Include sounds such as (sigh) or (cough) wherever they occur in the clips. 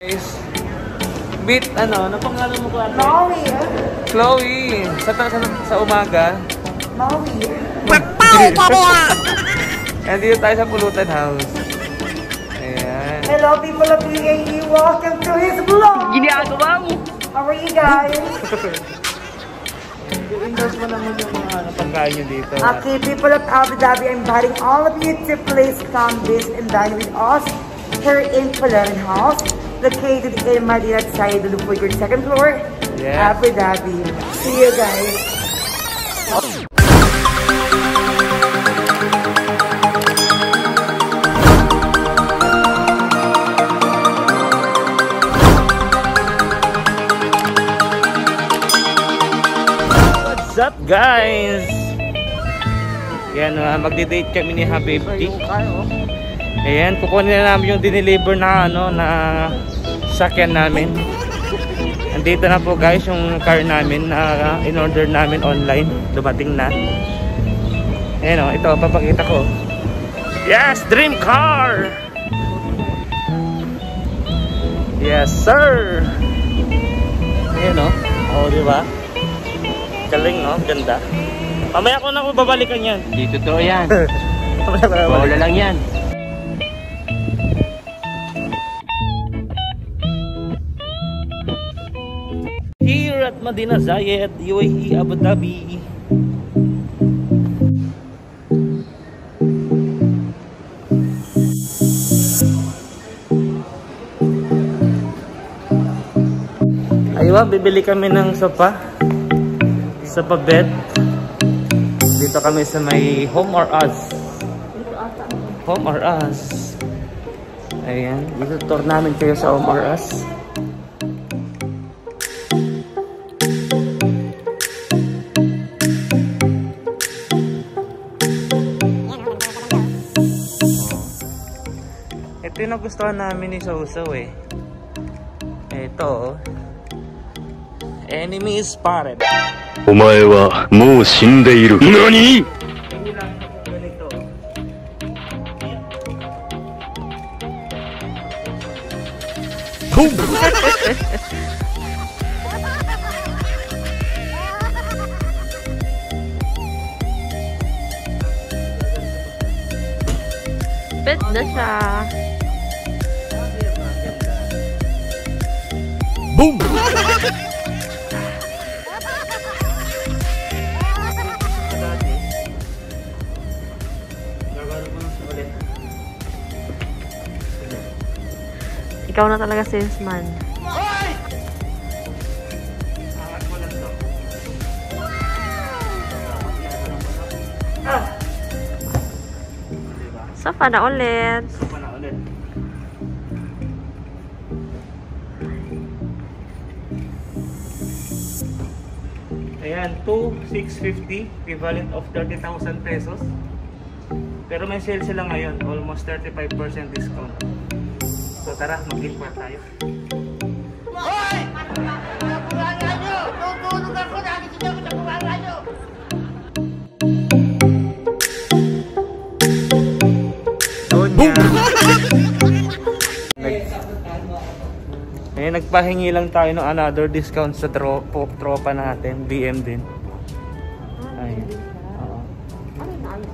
Guys, Bit, ano, ano pangalan mo ko ate? Maui. Chloe, sa, sa, sa umaga. Maui. Nandito (laughs) tayo sa Pulutan House. Ayan. Hello people of UAE. Welcome to his vlog. Ginagawa mo! How are you guys? (laughs) I-endorse mo naman yung mga ano, pagkain nyo dito. Okay, people of Abu Dhabi, I'm inviting all of you to please come visit and dine with us here in Pularan House, located in Madinat Said, Lupuyur, second floor, Yes. Abu Dhabi. See you guys. What's up guys? Yan, uh, magde-date kami ni Habibti. Ayan, kukunin na namin yung dineliver na ano na sakyan namin. Andito na po guys yung car namin na uh, in-order namin online. Dumating na. Ayan o, ito, papakita ko. Yes, dream car! Yes, sir! Ayan o. Oo, di ba? Galing, no? Ganda. Mamaya ko na ako babalikan yan. Di totoo yan. (laughs) Mamaya ko na Bola lang yan. Madina Zayed, UAE, Abu Dhabi. Aywa, bibili kami ng sopa. Sopa bed. Dito kami sa may Home or Us. Home or Us. Ayan, dito tour namin kayo sa Home or Us. Ito yung namin ni Sousaw eh. Ito oh. Enemy is spotted. Omae wa mou shindeiru. NANI?! Boom! Pet na siya. Ulit. Ikaw na talaga salesman. Diba? Sofa na ulit. Ko na ulit. Ayan, 2,650 equivalent of 30,000 pesos. Pero may sale sila ngayon, almost 35% discount. So tara, mag-import tayo. Eh, nagpahingi lang tayo ng another discount sa tropo, tropa natin, BM din. Ayun. Oo.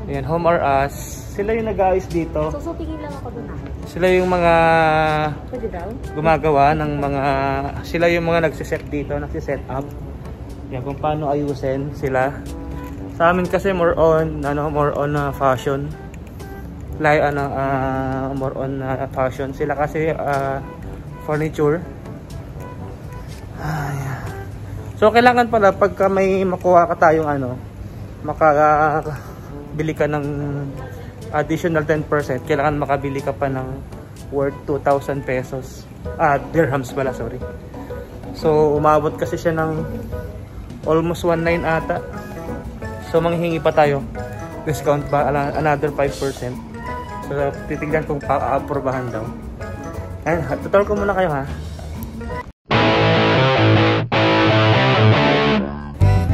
Ayan, home or us. Sila yung nag-aayos dito. So, tingin lang ako doon ah. Sila yung mga Pwede daw? gumagawa ng mga sila yung mga nagsiset dito, nagsiset up. Yan kung paano ayusin sila. Sa amin kasi more on ano, more on na fashion. Like ano, ah, more on na fashion. Sila kasi ah, furniture. Ay. So kailangan pala pagka may makuha ka tayong ano, makabili ka ng additional 10%, kailangan makabili ka pa ng worth 2,000 pesos. Ah, dirhams pala, sorry. So, umabot kasi siya ng almost 1.9 ata. So, manghingi pa tayo. Discount pa, another 5%. So, titignan kung pa-aprobahan daw. Ayan, tutor ko muna kayo ha.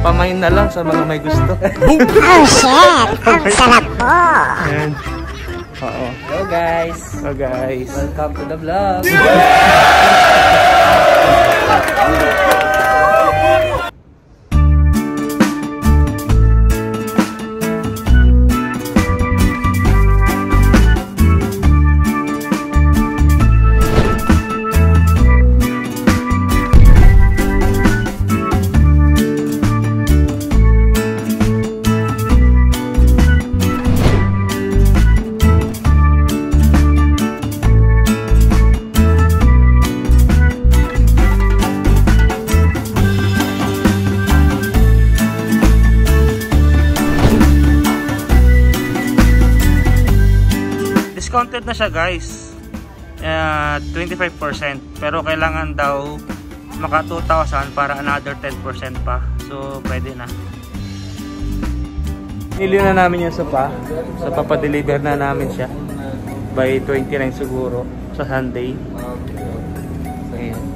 Pamain na lang sa mga may gusto. oh shit! Ang sarap po! Ayan. Oo. Hello guys! Hello oh, guys! Welcome to the vlog! Yeah! Bayad na siya guys. Uh, 25% pero kailangan daw maka 2,000 para another 10% pa. So pwede na. Nili na namin yung sopa. So papadeliver na namin siya by 29 siguro sa Sunday. So ayan.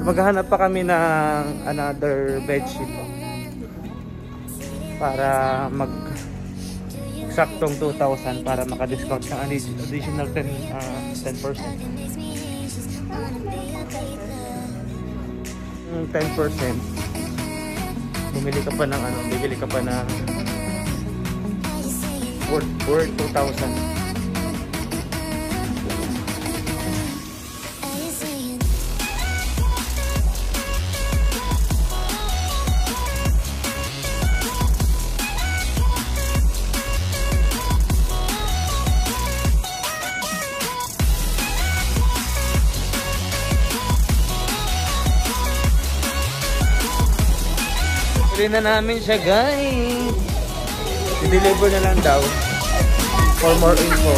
Out? Maghahanap pa kami ng another bedsheet para mag saktong 2,000 para maka-discount ng addi- additional 10, ah, 10%. Makes me anxious. Wanna be a date Yung 10%, bumili ka pa ng ano, bibili ka pa ng worth, worth 2,000. Bili na namin siya guys. I-deliver na lang daw. For more info.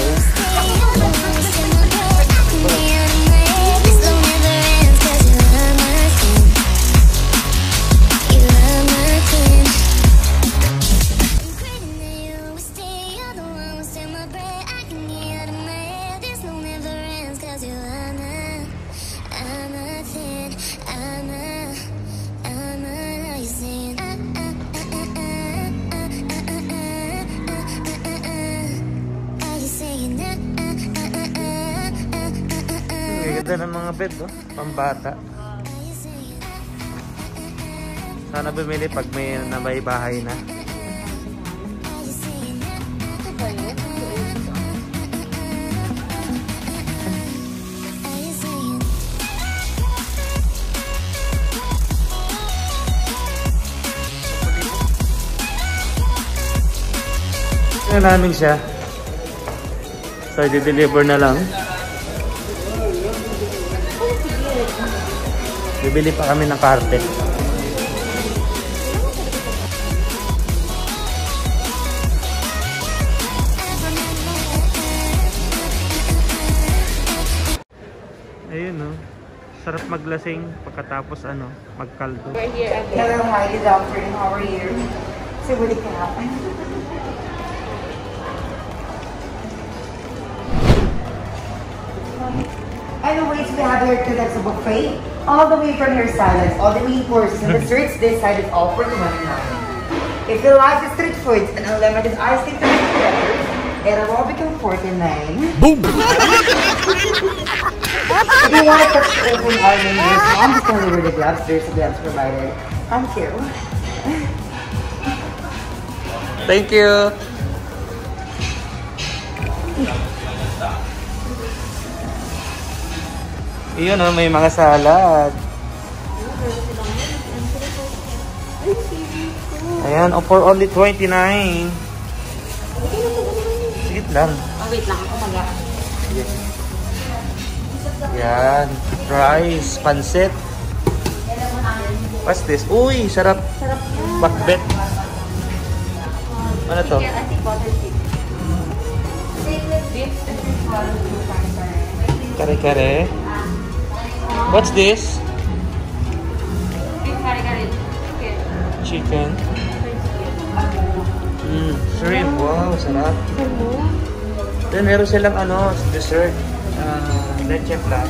Bed, oh. Pambata. Sana bumili pag may na may bahay na. Na namin siya. So, i-deliver na lang. Bibili pa kami ng carpet. Ayun no. Sarap maglasing pagkatapos ano, magkaldo. Hello, hi, good afternoon. How are you? (laughs) So, what ka happen? Anyways, we have here two types of buffet. All the way from your salads, all the main courses (laughs) and desserts, this side is all for 29 If you like the street foods and unlimited to make together, it will become 49 Boom! (laughs) if you want to touch the open our main dish, I'm just going to deliver the gloves. There's a gloves provided. Thank you. Thank you. (laughs) Iyon oh, may mga salad. Ayan, oh, for only 29. Sige lang. Oh, wait lang. Ako mag Sige. Yan. Rice, pansit. What's this? Uy, sarap. Sarap yan. Bakbet. Ano to? Kare-kare. What's this? Chicken. Mm, shrimp. Wow, sarap. Then meron silang ano, dessert. Uh, leche flan.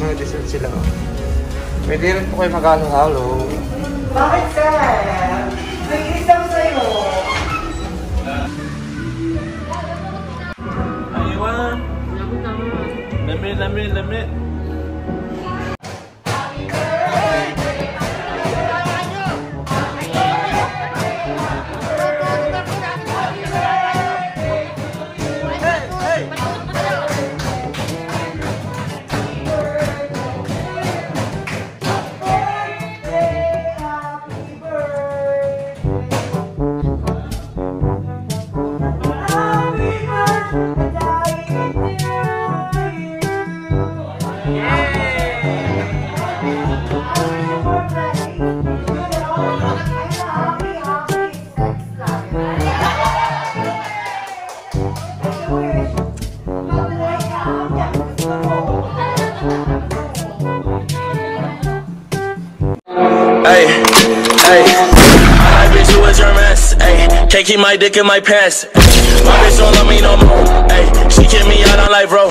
Mga dessert sila. Oh. Pwede rin po kayo mag-halo-halo. Bakit, sir? Let me. Let me. Can't keep my dick in my pants. My bitch don't love me no more. Hey, she kick me out on life, bro.